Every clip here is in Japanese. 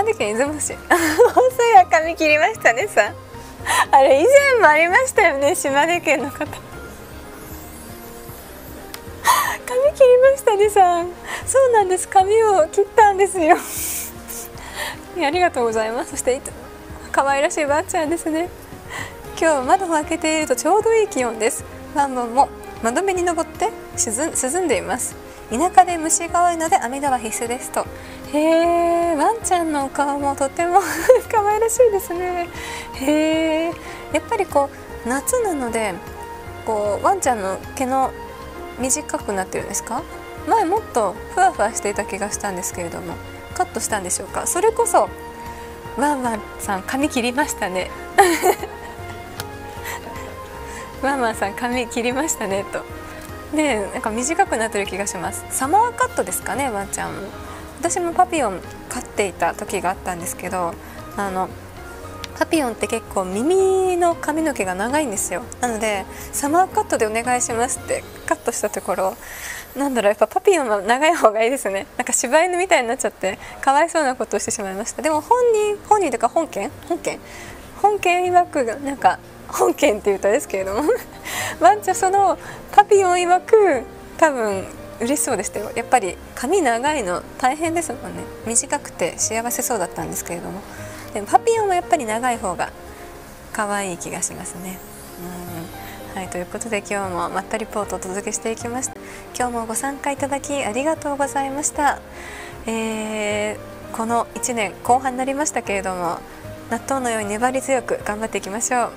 島根県出雲市細や髪切りましたねさ。あれ以前もありましたよね島根県の方。髪切りましたねさそうなんです。髪を切ったんですよ。ありがとうございます。そして可愛らしいばあちゃんですね。今日窓を開けているとちょうどいい気温です。ワンボンも窓辺に登って涼んでいます。田舎で虫が多いので網戸は必須ですと。へえワンちゃんのお顔もとても 可愛らしいですね。へえやっぱりこう夏なのでこうワンちゃんの毛の短くなってるんですか？前もっとふわふわしていた気がしたんですけれどもカットしたんでしょうか？それこそワンワンさん髪切りましたね。ワンワンさん髪切りましたねと。ねなんか短くなってる気がします。サマーカットですかねワンちゃん。私もパピオン飼っていた時があったんですけどあのパピオンって結構耳の髪の毛が長いんですよ。なのでサマーカットでお願いしますってカットしたところなんだろうやっぱパピオンは長い方がいいですね。なんか柴犬みたいになっちゃってかわいそうなことをしてしまいました。でも本人本人とか本件？本件？本件曰くなんか本件って言ったですけれども。ワンちゃんそのパピオン曰く多分嬉しそうでしたよ。やっぱり髪長いの大変ですもんね。短くて幸せそうだったんですけれども。でもパピオンはやっぱり長い方が可愛い気がしますね。うん。はいということで今日もまったリポートをお届けしていきました。今日もご参加いただきありがとうございました、えー、この1年後半になりましたけれども納豆のように粘り強く頑張っていきましょう。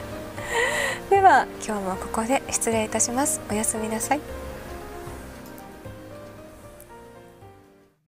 では今日もここで失礼いたします。おやすみなさい。